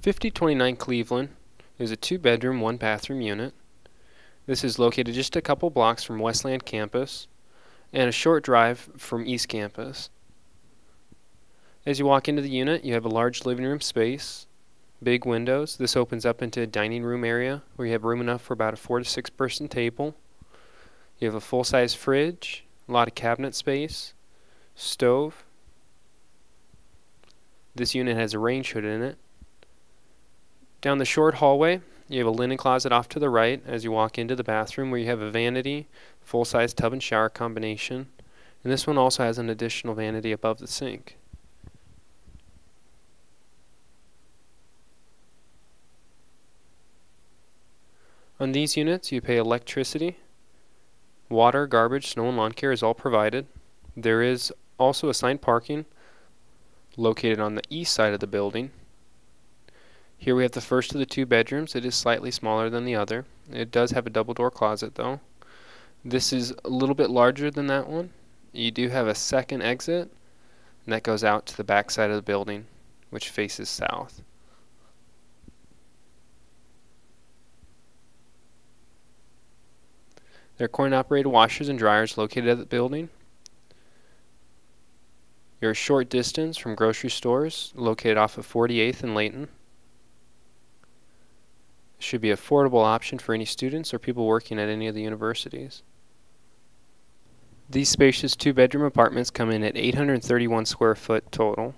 5029 Cleveland is a two-bedroom, one-bathroom unit. This is located just a couple blocks from Wesleyan campus and a short drive from East campus. As you walk into the unit, you have a large living room space, big windows. This opens up into a dining room area where you have room enough for about a four to six person table. You have a full-size fridge, a lot of cabinet space, stove. This unit has a range hood in it. Down the short hallway, you have a linen closet off to the right as you walk into the bathroom where you have a vanity, full-size tub and shower combination. And this one also has an additional vanity above the sink. On these units, you pay electricity, water, garbage, snow and lawn care is all provided. There is also assigned parking located on the east side of the building. Here we have the first of the two bedrooms. It is slightly smaller than the other. It does have a double door closet though. This is a little bit larger than that one. You do have a second exit and that goes out to the back side of the building which faces south. There are coin operated washers and dryers located at the building. You're a short distance from grocery stores located off of 48th and Leighton should be affordable option for any students or people working at any of the universities. These spacious two bedroom apartments come in at 831 square foot total.